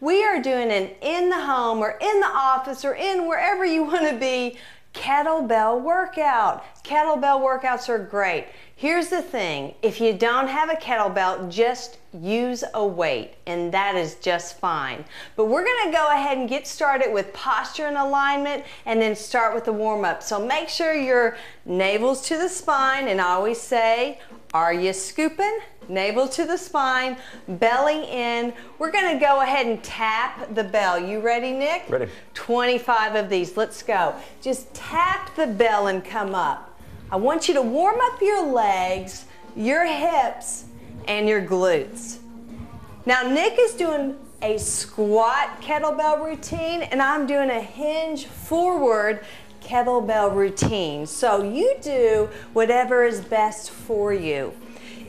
We are doing an in the home or in the office or in wherever you want to be kettlebell workout. Kettlebell workouts are great. Here's the thing, if you don't have a kettlebell, just use a weight and that is just fine. But we're gonna go ahead and get started with posture and alignment and then start with the warm up. So make sure your navel's to the spine and I always say, are you scooping? Navel to the spine, belly in. We're gonna go ahead and tap the bell. You ready, Nick? Ready. 25 of these, let's go. Just tap the bell and come up. I want you to warm up your legs, your hips, and your glutes. Now, Nick is doing a squat kettlebell routine, and I'm doing a hinge forward kettlebell routine. So you do whatever is best for you.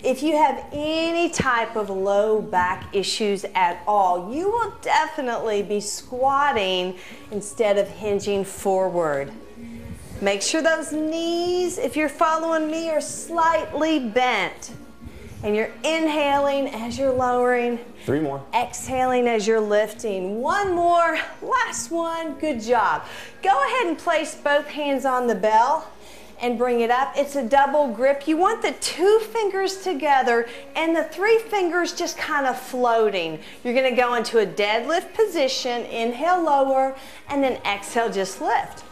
If you have any type of low back issues at all, you will definitely be squatting instead of hinging forward. Make sure those knees, if you're following me, are slightly bent. And you're inhaling as you're lowering. Three more. Exhaling as you're lifting. One more, last one, good job. Go ahead and place both hands on the bell and bring it up. It's a double grip. You want the two fingers together and the three fingers just kind of floating. You're gonna go into a deadlift position, inhale lower, and then exhale, just lift.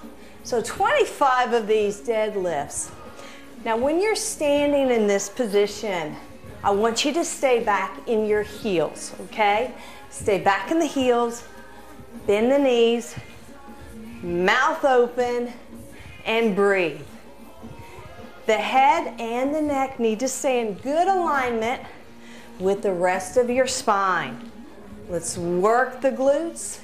So 25 of these deadlifts. Now when you're standing in this position, I want you to stay back in your heels, okay? Stay back in the heels, bend the knees, mouth open, and breathe. The head and the neck need to stay in good alignment with the rest of your spine. Let's work the glutes,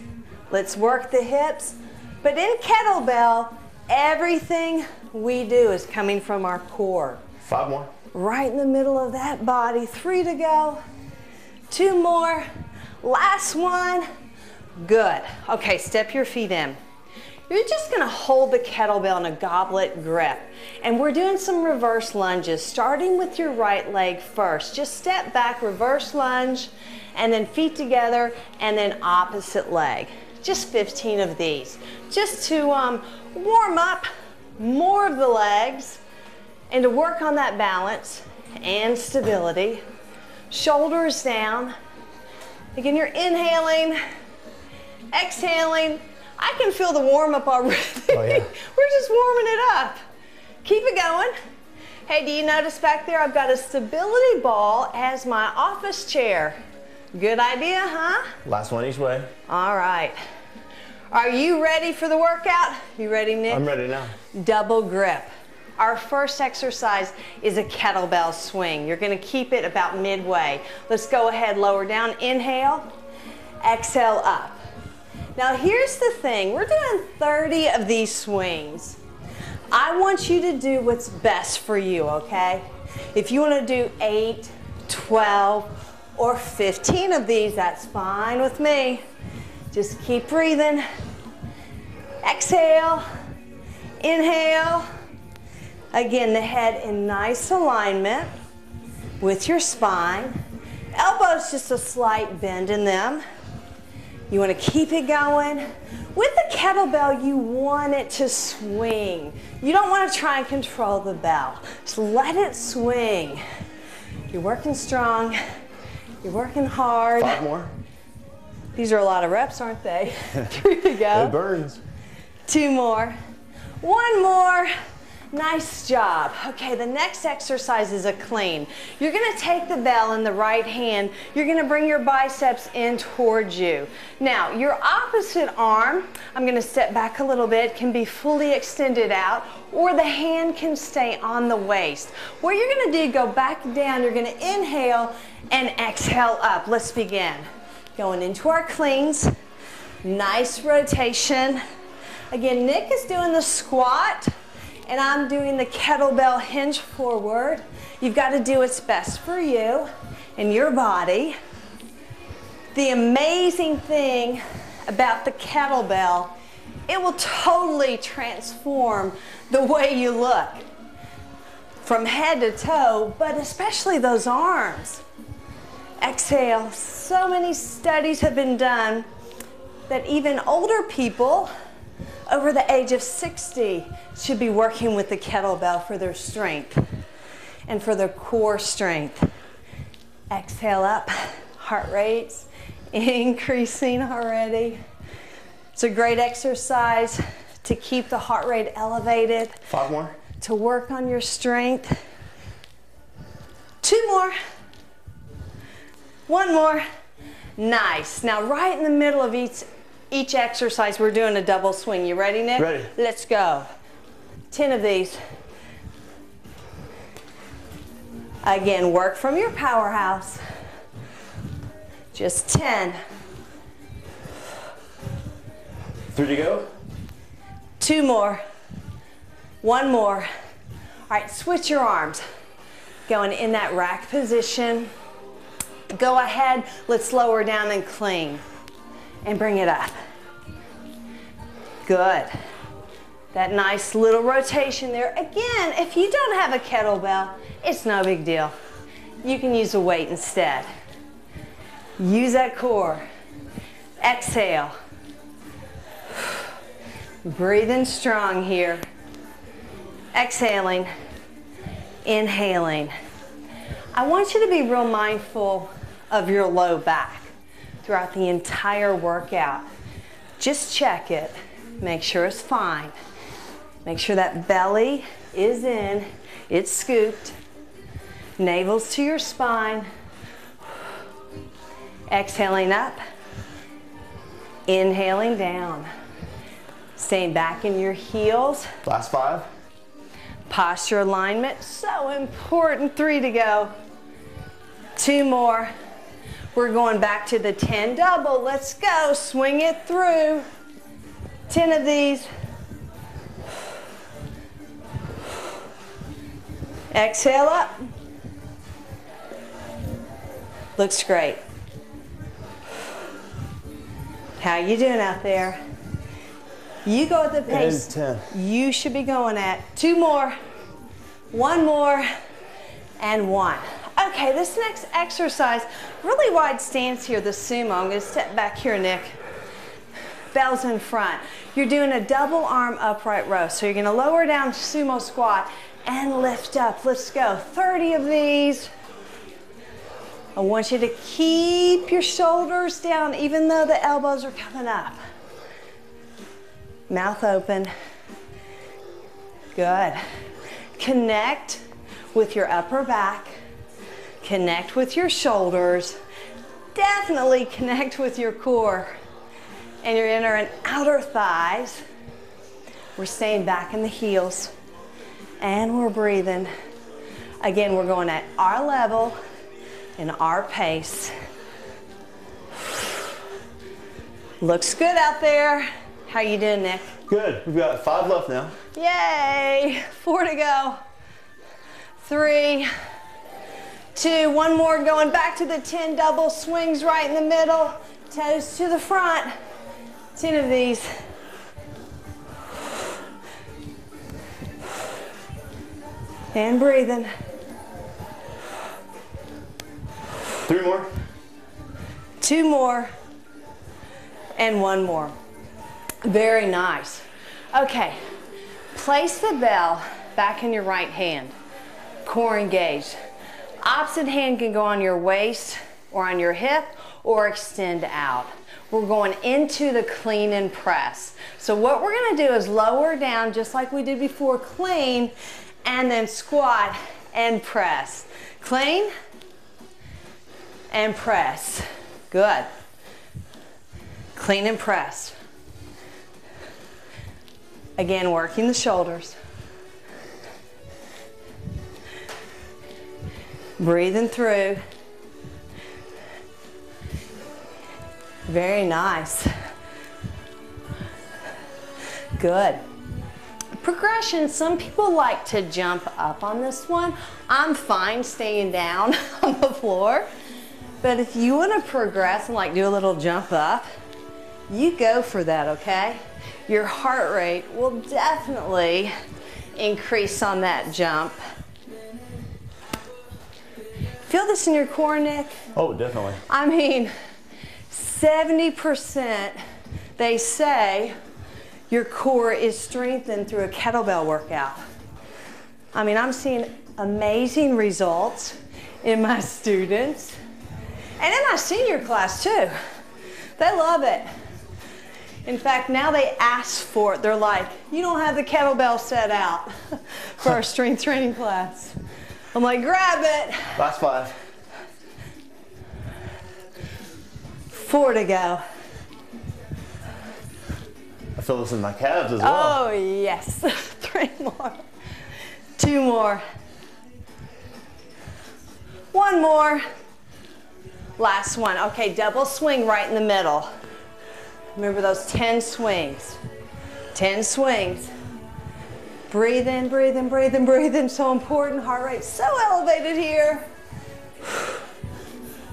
let's work the hips, but in kettlebell, everything we do is coming from our core. Five more. Right in the middle of that body. Three to go. Two more. Last one. Good. Okay, step your feet in. You're just gonna hold the kettlebell in a goblet grip. And we're doing some reverse lunges, starting with your right leg first. Just step back, reverse lunge, and then feet together, and then opposite leg just 15 of these, just to um, warm up more of the legs and to work on that balance and stability. Shoulders down. Again, you're inhaling, exhaling. I can feel the warm up already. Oh, yeah. We're just warming it up. Keep it going. Hey, do you notice back there I've got a stability ball as my office chair? Good idea, huh? Last one each way. All right. Are you ready for the workout? You ready, Nick? I'm ready now. Double grip. Our first exercise is a kettlebell swing. You're gonna keep it about midway. Let's go ahead, lower down, inhale, exhale up. Now here's the thing, we're doing 30 of these swings. I want you to do what's best for you, okay? If you wanna do eight, 12, or 15 of these, that's fine with me. Just keep breathing. Exhale, inhale. Again, the head in nice alignment with your spine. Elbows just a slight bend in them. You want to keep it going. With the kettlebell, you want it to swing. You don't want to try and control the bell. Just let it swing. You're working strong. You're working hard. Five more. These are a lot of reps, aren't they? Three to go. It burns. Two more. One more. Nice job. Okay, the next exercise is a clean. You're gonna take the bell in the right hand. You're gonna bring your biceps in towards you. Now, your opposite arm, I'm gonna step back a little bit, can be fully extended out, or the hand can stay on the waist. What you're gonna do, go back down, you're gonna inhale and exhale up. Let's begin. Going into our cleans. Nice rotation. Again, Nick is doing the squat and I'm doing the kettlebell hinge forward. You've got to do what's best for you and your body. The amazing thing about the kettlebell, it will totally transform the way you look from head to toe, but especially those arms. Exhale. So many studies have been done that even older people over the age of 60 should be working with the kettlebell for their strength and for their core strength. Exhale up, heart rates increasing already. It's a great exercise to keep the heart rate elevated. Five more. To work on your strength. Two more. One more. Nice. Now, right in the middle of each each exercise, we're doing a double swing. You ready, Nick? Ready. Let's go. 10 of these. Again, work from your powerhouse. Just 10. Three to go. Two more. One more. All right, switch your arms. Going in that rack position. Go ahead, let's lower down and clean. And bring it up. Good. That nice little rotation there. Again, if you don't have a kettlebell, it's no big deal. You can use a weight instead. Use that core. Exhale. Breathing strong here. Exhaling. Inhaling. I want you to be real mindful of your low back throughout the entire workout. Just check it. Make sure it's fine. Make sure that belly is in, it's scooped. Navel's to your spine. Exhaling up. Inhaling down. Staying back in your heels. Last five. Posture alignment, so important. Three to go. Two more. We're going back to the 10 double. Let's go. Swing it through. 10 of these. Exhale up. Looks great. How you doing out there? You go at the pace 10. you should be going at. Two more, one more, and one. Okay, this next exercise, really wide stance here, the sumo. I'm gonna step back here, Nick. Bells in front. You're doing a double arm upright row. So you're gonna lower down sumo squat and lift up. Let's go. 30 of these. I want you to keep your shoulders down even though the elbows are coming up. Mouth open. Good. Connect with your upper back. Connect with your shoulders. Definitely connect with your core and your inner and outer thighs. We're staying back in the heels and we're breathing. Again, we're going at our level and our pace. Looks good out there. How you doing, Nick? Good. We've got five left now. Yay! Four to go. Three, two, one more going back to the 10 double swings right in the middle, toes to the front. 10 of these. And breathing. Three more. Two more. And one more. Very nice. Okay, place the bell back in your right hand, core engaged. Opposite hand can go on your waist or on your hip or extend out. We're going into the clean and press. So what we're gonna do is lower down just like we did before, clean, and then squat and press. Clean and press. Good. Clean and press. Again, working the shoulders. Breathing through. Very nice. Good. Progression, some people like to jump up on this one. I'm fine staying down on the floor. But if you want to progress and like do a little jump up, you go for that, okay? Your heart rate will definitely increase on that jump. Feel this in your core, Nick? Oh, definitely. I mean, 70% they say your core is strengthened through a kettlebell workout. I mean, I'm seeing amazing results in my students and in my senior class too. They love it. In fact, now they ask for it. They're like, you don't have the kettlebell set out for our strength training class. I'm like, grab it. Last five. Four to go. I feel this in my calves as well. Oh, yes. Three more. Two more. One more. Last one. Okay, double swing right in the middle. Remember those 10 swings. 10 swings. Breathe in, breathe in, breathe in, breathe in. So important. Heart rate so elevated here.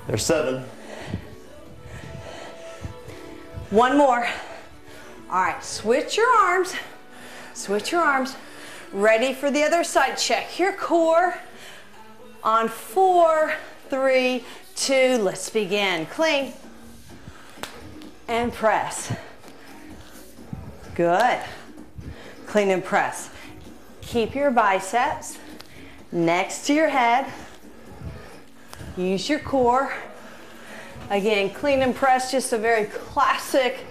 There's seven. One more. All right, switch your arms. Switch your arms. Ready for the other side. Check your core. On four, three, two, let's begin. Clean. And press. Good. Clean and press. Keep your biceps next to your head. Use your core. Again, clean and press, just a very classic,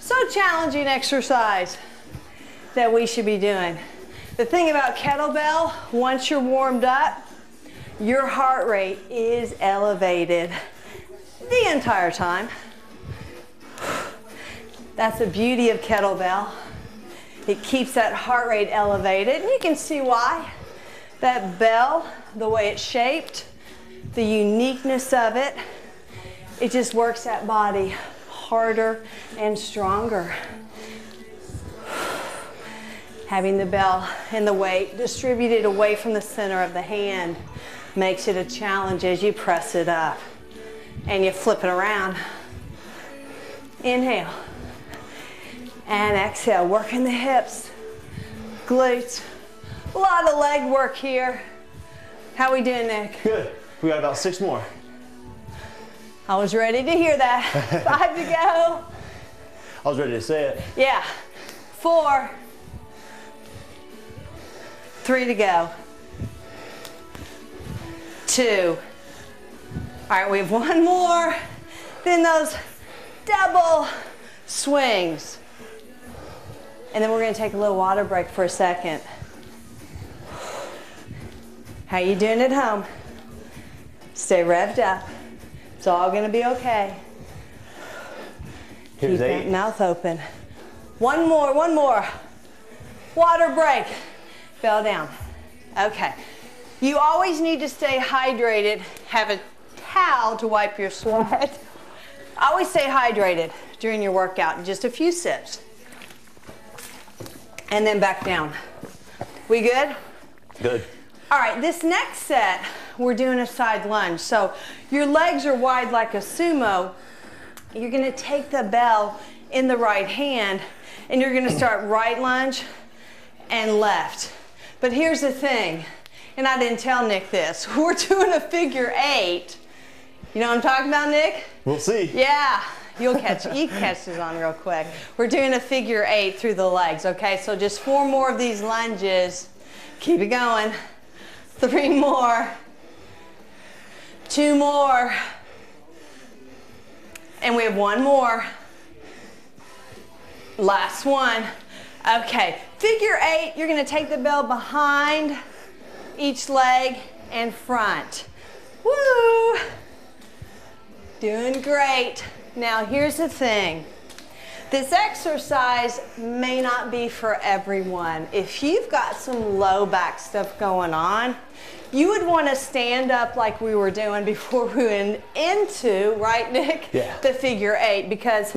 so challenging exercise that we should be doing. The thing about kettlebell, once you're warmed up, your heart rate is elevated the entire time. That's the beauty of kettlebell. It keeps that heart rate elevated, and you can see why. That bell, the way it's shaped, the uniqueness of it, it just works that body harder and stronger. Having the bell and the weight distributed away from the center of the hand makes it a challenge as you press it up and you flip it around. Inhale and exhale, working the hips, glutes. A lot of leg work here. How we doing, Nick? Good. We got about six more. I was ready to hear that. Five to go. I was ready to say it. Yeah. Four. Three to go. Two. All right, we have one more. Then those double swings. And then we're gonna take a little water break for a second. How you doing at home? Stay revved up. It's all gonna be okay. Here's Keep that mouth open. One more, one more. Water break. Fell down. Okay. You always need to stay hydrated. Have a towel to wipe your sweat. Always stay hydrated during your workout. Just a few sips. And then back down. We good? Good. All right, this next set, we're doing a side lunge. So your legs are wide like a sumo. You're gonna take the bell in the right hand and you're gonna start right lunge and left. But here's the thing, and I didn't tell Nick this. We're doing a figure eight. You know what I'm talking about, Nick? We'll see. Yeah, you'll catch, you catch this on real quick. We're doing a figure eight through the legs, okay? So just four more of these lunges. Keep it going. Three more. Two more. And we have one more. Last one. Okay, figure eight, you're gonna take the bell behind each leg and front. Woo! Doing great. Now here's the thing. This exercise may not be for everyone. If you've got some low back stuff going on, you would want to stand up like we were doing before we went into, right, Nick? Yeah. The figure eight, because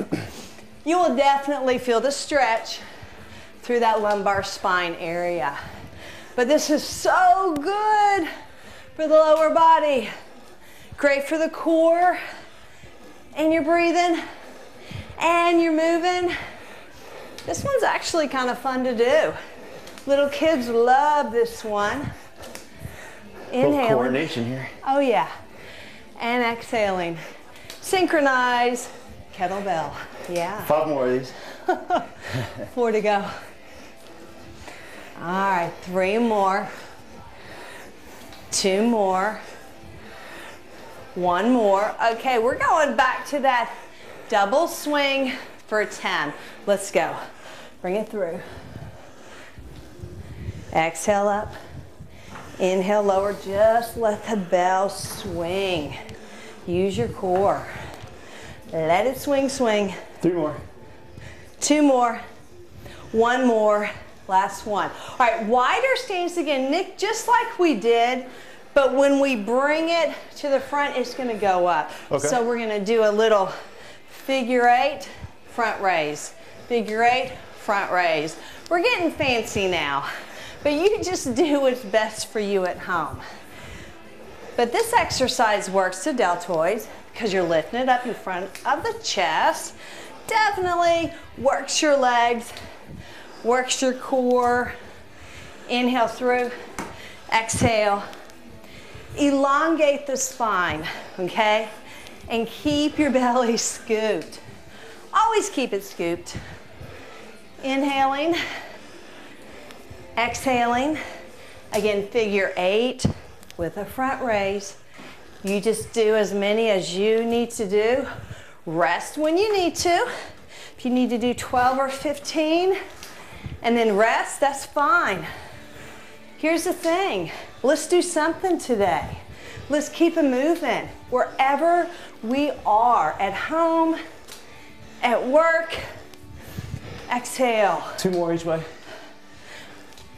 you will definitely feel the stretch through that lumbar spine area. But this is so good for the lower body. Great for the core. And you're breathing and you're moving. This one's actually kind of fun to do. Little kids love this one. Inhaling. coordination here. Oh yeah. And exhaling. Synchronize. Kettlebell. Yeah. Five more of these. Four to go. All right, three more. Two more. One more. Okay, we're going back to that double swing for 10. Let's go. Bring it through. Exhale up. Inhale lower. Just let the bell swing. Use your core. Let it swing, swing. Three more. Two more. One more. Last one. All right, wider stance again, Nick, just like we did, but when we bring it to the front, it's gonna go up. Okay. So we're gonna do a little figure eight, front raise. Figure eight, front raise. We're getting fancy now, but you just do what's best for you at home. But this exercise works to deltoids because you're lifting it up in front of the chest. Definitely works your legs, works your core. Inhale through, exhale. Elongate the spine, okay? And keep your belly scooped. Always keep it scooped. Inhaling, exhaling. Again, figure eight with a front raise. You just do as many as you need to do. Rest when you need to. If you need to do 12 or 15 and then rest, that's fine. Here's the thing let's do something today. Let's keep it moving wherever we are at home, at work. Exhale. Two more each way.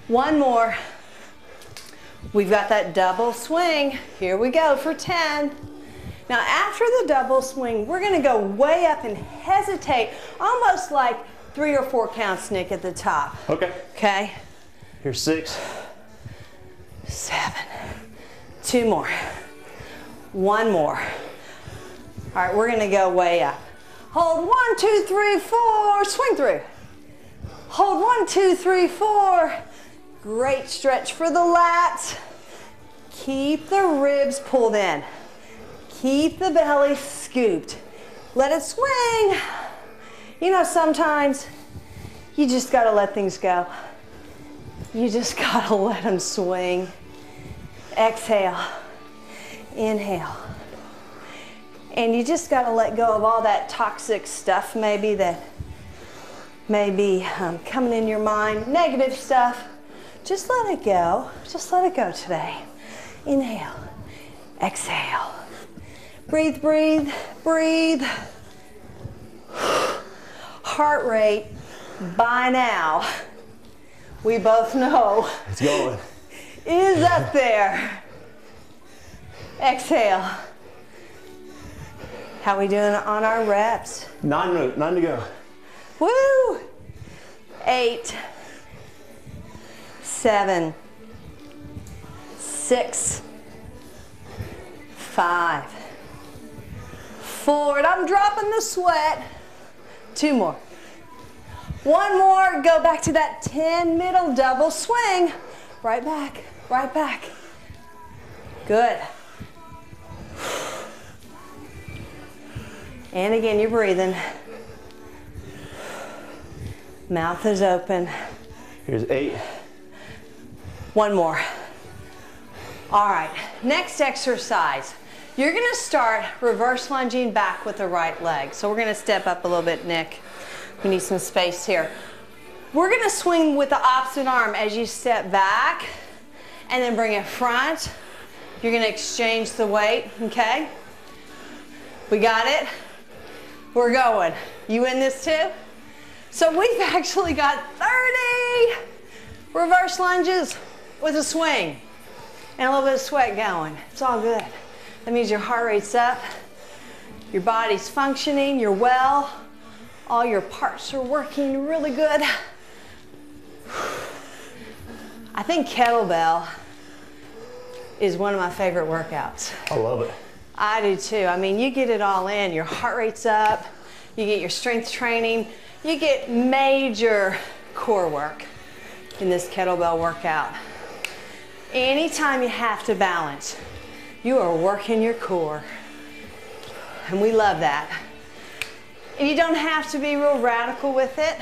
One more. We've got that double swing. Here we go for 10. Now after the double swing, we're gonna go way up and hesitate, almost like three or four counts, Nick, at the top. Okay. Okay? Here's six. Seven. Two more. One more. All right, we're gonna go way up. Hold one, two, three, four, swing through. Hold one, two, three, four. Great stretch for the lats. Keep the ribs pulled in. Keep the belly scooped. Let it swing. You know, sometimes you just gotta let things go. You just gotta let them swing. Exhale, inhale. And you just gotta let go of all that toxic stuff, maybe that may be um, coming in your mind, negative stuff. Just let it go. Just let it go today. Inhale, exhale. Breathe, breathe, breathe. Heart rate by now, we both know, It's going. Is up there. Exhale. How we doing on our reps? Nine, nine to go. Woo! Eight, seven, six, five, four, and I'm dropping the sweat. Two more. One more, go back to that 10 middle double swing. Right back, right back. Good. And again, you're breathing. Mouth is open. Here's eight. One more. All right, next exercise. You're gonna start reverse lunging back with the right leg. So we're gonna step up a little bit, Nick. We need some space here. We're gonna swing with the opposite arm as you step back and then bring it front. You're gonna exchange the weight, okay? We got it? We're going. You in this too? So we've actually got 30 reverse lunges with a swing and a little bit of sweat going. It's all good. That means your heart rate's up, your body's functioning, you're well, all your parts are working really good. I think kettlebell is one of my favorite workouts. I love it. I do too. I mean, you get it all in. Your heart rate's up, you get your strength training, you get major core work in this kettlebell workout. Anytime you have to balance, you are working your core. And we love that. And you don't have to be real radical with it.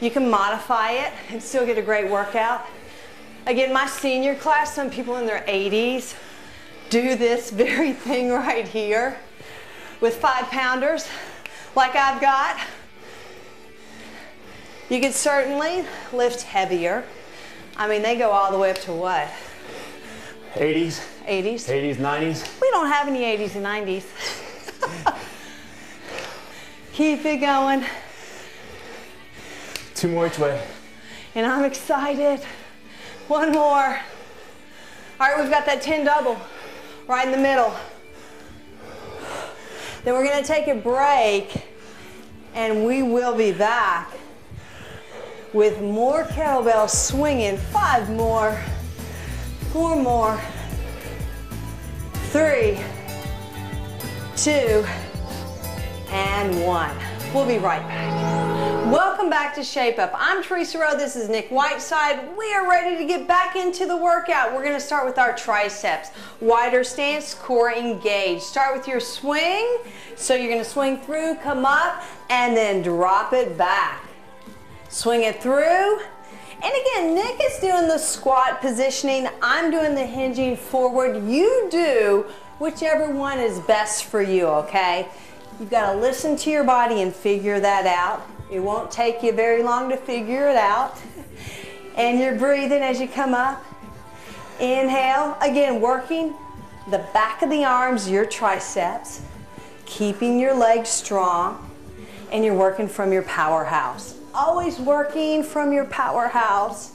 You can modify it and still get a great workout. Again, my senior class, some people in their 80s do this very thing right here with five pounders like I've got. You could certainly lift heavier. I mean, they go all the way up to what? 80s, 80s? 80s, 90s. We don't have any 80s and 90s. Keep it going. Two more each way. And I'm excited. One more. All right, we've got that 10 double right in the middle. Then we're gonna take a break and we will be back with more kettlebell swinging. Five more, four more, three, two, and one. We'll be right back. Welcome back to Shape Up. I'm Theresa Rowe. This is Nick Whiteside. We are ready to get back into the workout. We're going to start with our triceps. Wider stance, core engaged. Start with your swing. So you're going to swing through, come up, and then drop it back. Swing it through. And again, Nick is doing the squat positioning. I'm doing the hinging forward. You do whichever one is best for you, okay? You've got to listen to your body and figure that out. It won't take you very long to figure it out. And you're breathing as you come up. Inhale, again, working the back of the arms, your triceps, keeping your legs strong, and you're working from your powerhouse. Always working from your powerhouse,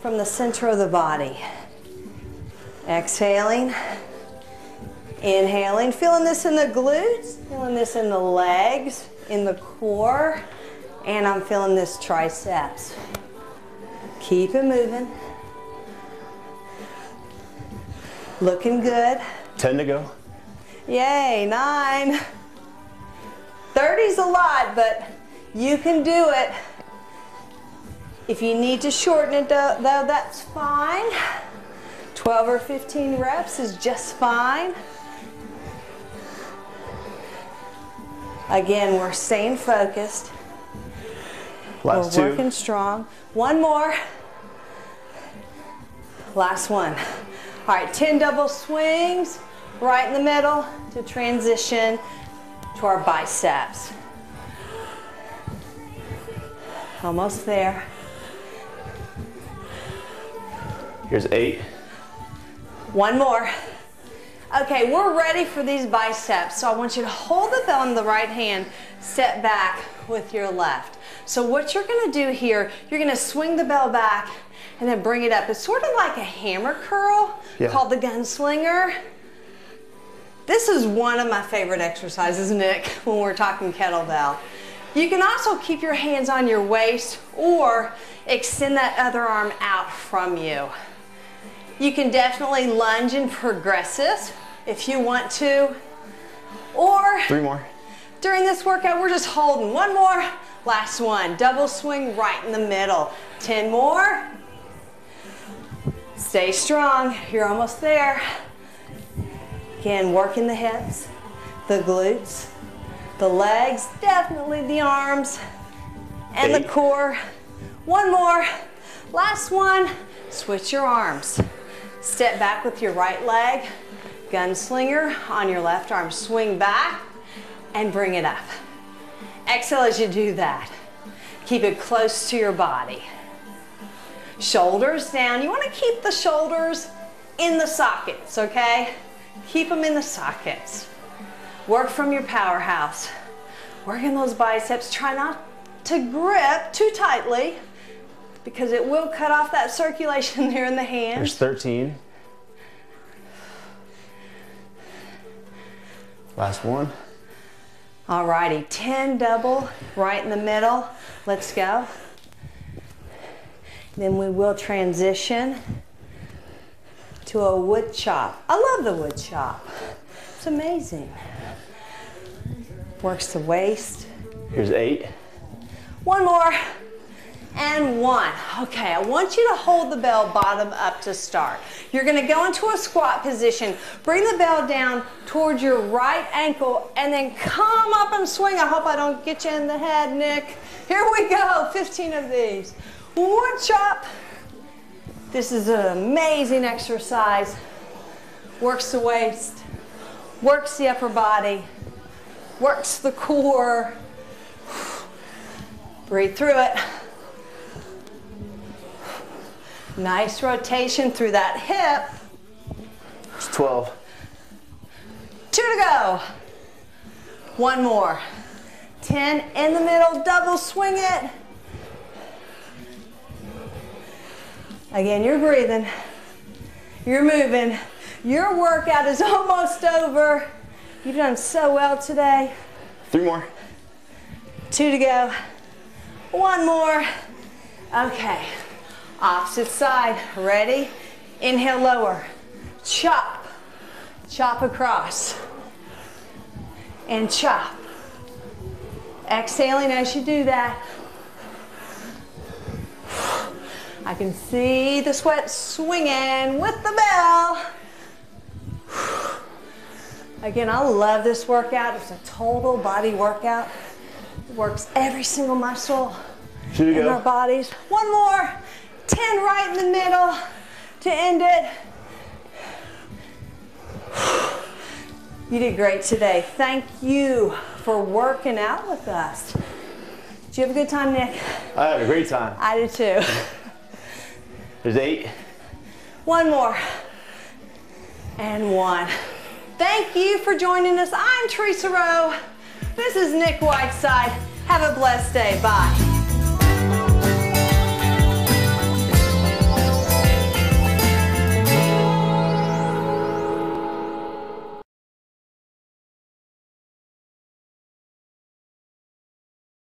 from the center of the body. Exhaling. Inhaling, feeling this in the glutes, feeling this in the legs, in the core, and I'm feeling this triceps. Keep it moving. Looking good. 10 to go. Yay, nine. 30's a lot, but you can do it. If you need to shorten it though, though that's fine. 12 or 15 reps is just fine. Again, we're staying focused. Last we're two. working strong. One more. Last one. All right, 10 double swings right in the middle to transition to our biceps. Almost there. Here's eight. One more. Okay, we're ready for these biceps. So I want you to hold the bell in the right hand, set back with your left. So what you're gonna do here, you're gonna swing the bell back and then bring it up. It's sort of like a hammer curl Yeah. called the gunslinger. This is one of my favorite exercises, Nick, when we're talking kettlebell. You can also keep your hands on your waist or extend that other arm out from you. You can definitely lunge and progress this if you want to. Or Three more. during this workout, we're just holding one more. Last one, double swing right in the middle. 10 more. Stay strong, you're almost there. Again, working the hips, the glutes, the legs, definitely the arms, and the core. One more, last one. Switch your arms. Step back with your right leg, gunslinger on your left arm. Swing back and bring it up. Exhale as you do that. Keep it close to your body. Shoulders down. You want to keep the shoulders in the sockets, okay? Keep them in the sockets. Work from your powerhouse. Working those biceps. Try not to grip too tightly because it will cut off that circulation there in the hand. There's 13. Last one. Alrighty, 10 double right in the middle. Let's go. Then we will transition to a wood chop. I love the wood chop. It's amazing. Works the waist. Here's eight. One more. And one. Okay, I want you to hold the bell bottom up to start. You're gonna go into a squat position. Bring the bell down towards your right ankle and then come up and swing. I hope I don't get you in the head, Nick. Here we go, 15 of these. One chop. This is an amazing exercise. Works the waist, works the upper body, works the core. Breathe through it. Nice rotation through that hip. There's 12. Two to go. One more. 10 in the middle, double swing it. Again, you're breathing, you're moving, your workout is almost over. You've done so well today. Three more. Two to go. One more. Okay. Opposite side. Ready? Inhale, lower. Chop. Chop across. And chop. Exhaling as you do that. I can see the sweat swinging with the bell. Again, I love this workout. It's a total body workout. It works every single muscle in go. our bodies. One more. 10 right in the middle to end it. You did great today. Thank you for working out with us. Did you have a good time, Nick? I had a great time. I did too. There's eight. One more. And one. Thank you for joining us. I'm Theresa Rowe. This is Nick Whiteside. Have a blessed day. Bye.